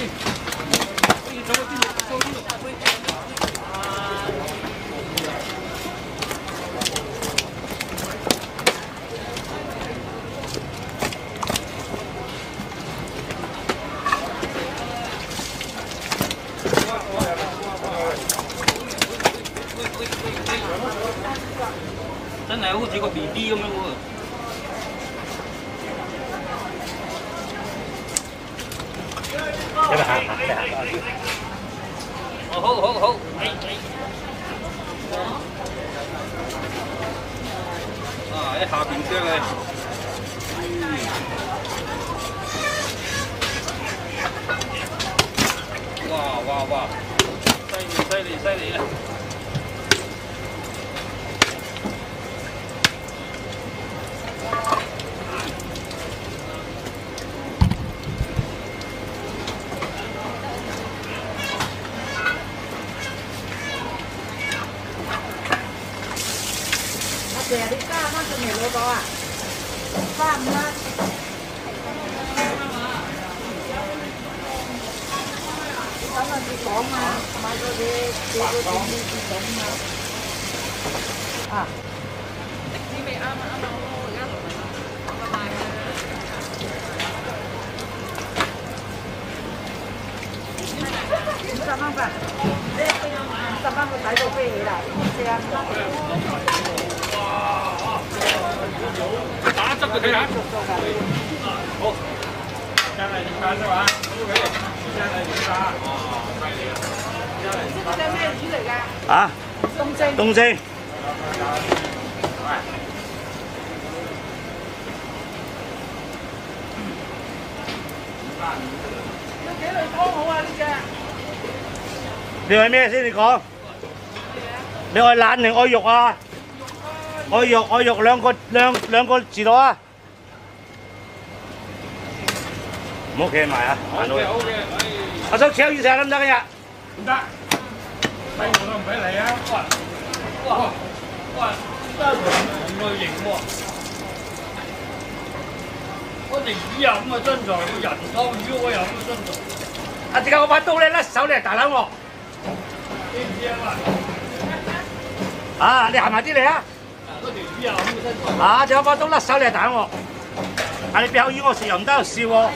玩下好好好，哎哎。啊！喺下边啄嘅。哇哇哇！犀利犀利犀利 제리가 한좀 내려봐. 밤나. 잠깐만 đi có mà mà rồi đi đi rồi đi đi đi có mà à đi mẹ ăn mà ăn đâu rồi á Hãy subscribe cho kênh Ghiền Mì Gõ Để không bỏ lỡ những video hấp dẫn 打汁佢睇下。熟熟㗎。好，真系点解啫嘛？O K，真系点解？哦，犀利啊！呢个只咩鱼嚟㗎？啊，东星。东星。要几类汤好啊？呢只你爱咩先？你讲。你爱腩定爱肉啊？ 爱肉爱肉两个两两个字度啊！唔好企埋啊！好嘅，好嘅，哎，我想炒鱼食得唔得嘅呀？唔得，低我都唔俾你啊！哇哇哇！真系唔类型喎。嗰只鱼有咁嘅身材，个人汤鱼嗰有咁嘅身材，啊！点解我把刀咧甩手你大撚我？知唔知啊嘛？啊！你行埋啲嚟啊！ 啊，仲有個都甩手嚟打我，啊你表演我食又唔得又笑喎、啊。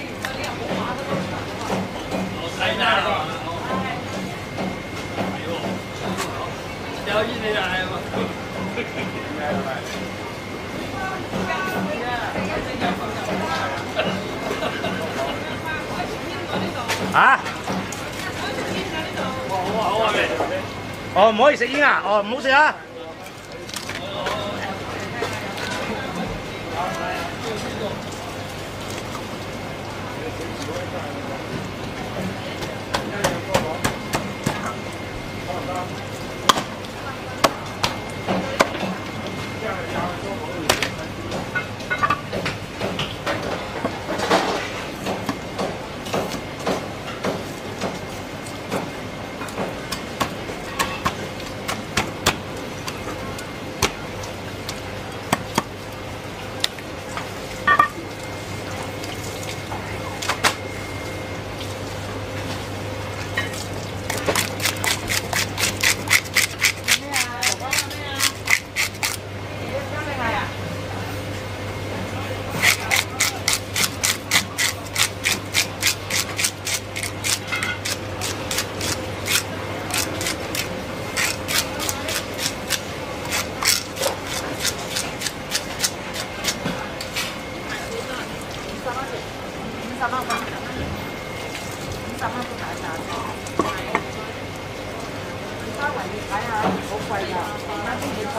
啊！哦，唔可以食煙啊！哦，唔好食啊！すごいな。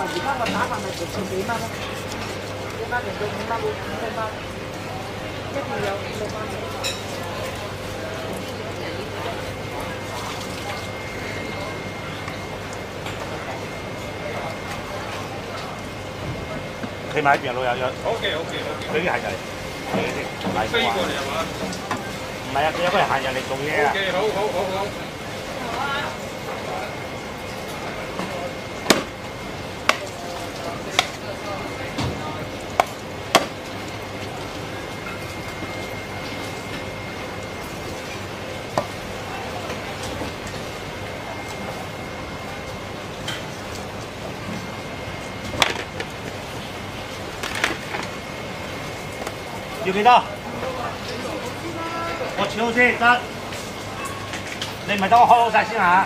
而家个打饭咪直接几蚊咯，一蚊零到五蚊，五蚊，一条有五六蚊。企埋一边啊，老友友，好嘅好嘅好嘅，佢啲系人，佢啲唔系飞过嚟系嘛唔系啊，佢有个系闲人嚟做嘢啊。 ？OK，好好好好。 要幾多？我超先得，你唔係等我開好晒先啊。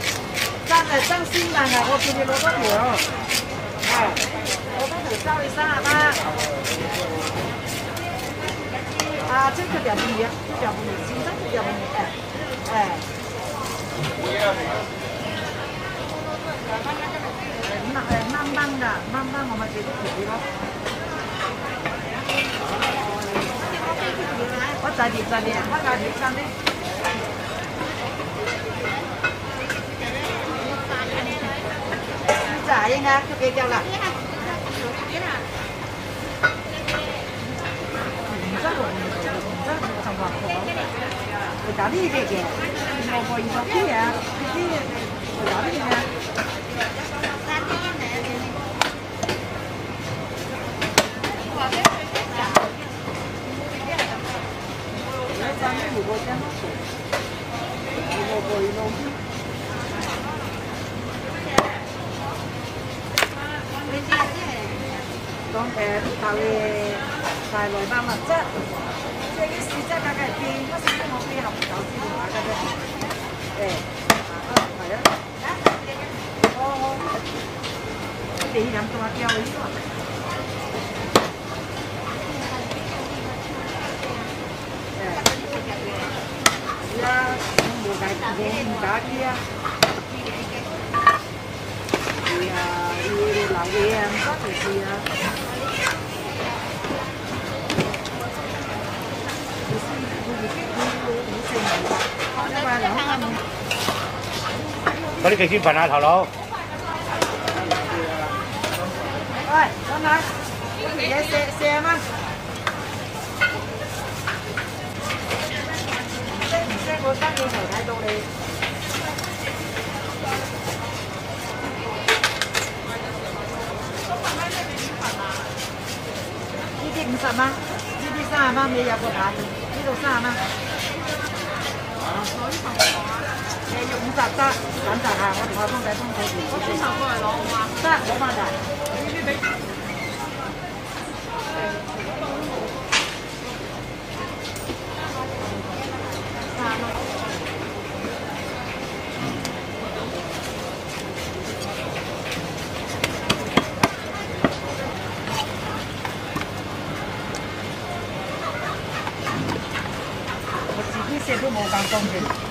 有冇攞咗啊？我叫你攞多条纸嘅，你攞啊！真系真鲜但系我叫你攞多条，系攞多条收你三十蚊。啊，这个两分钱，两分钱，现在两分钱，哎哎。五诶蚊蚊㗎，蚊蚊我咪自己条咯。我再碟再碟，我再碟三啲。 Trả đi nha, cho kia kêu lại. Rất là rất là sản phẩm của nó rồi trả đi về kìa một hồi một cái cái rồi đi nha Hãy subscribe cho kênh Ghiền Mì Gõ Để không bỏ lỡ những video hấp dẫn 講诶头嘅大来百物质，即系啲市质价格系变，嗰时我配合唔到先买嘅啫。诶，系啊，好好，你饮到阿胶呢个？诶，而家冇计嘅，唔假啲啊！thì uh, làm gì em có thì thì Có đi kỳ xin phần à thảo đâu? Rồi, con nói. Xe xe xe mà. Xe xe của các đi ở thái độ đi. 呢啲五十蚊，呢啲三十蚊，你有个牌，呢度三十蚊。 誒要五十得，等陣啊！我同阿公仔幫佢調。我轉頭過嚟攞好嗎？得，冇問題。我自己寫都冇咁公嘅。